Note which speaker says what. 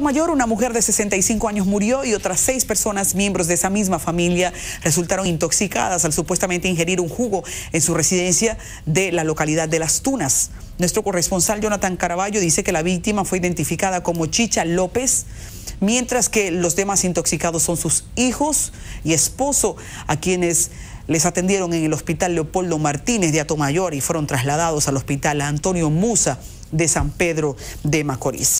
Speaker 1: Mayor, una mujer de 65 años murió y otras seis personas, miembros de esa misma familia, resultaron intoxicadas al supuestamente ingerir un jugo en su residencia de la localidad de Las Tunas. Nuestro corresponsal Jonathan Caraballo dice que la víctima fue identificada como Chicha López, mientras que los demás intoxicados son sus hijos y esposo, a quienes les atendieron en el hospital Leopoldo Martínez de Atomayor y fueron trasladados al hospital Antonio Musa de San Pedro de Macorís.